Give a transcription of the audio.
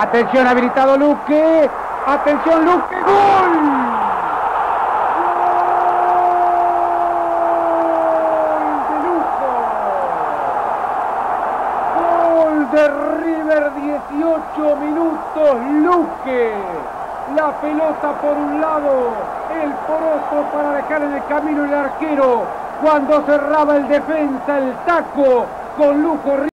Atención, habilitado Luque. Atención, Luque. ¡Gol! Gol de River, 18 minutos, Luque. La pelota por un lado, el poroto para dejar en el camino el arquero. Cuando cerraba el defensa, el taco con Luco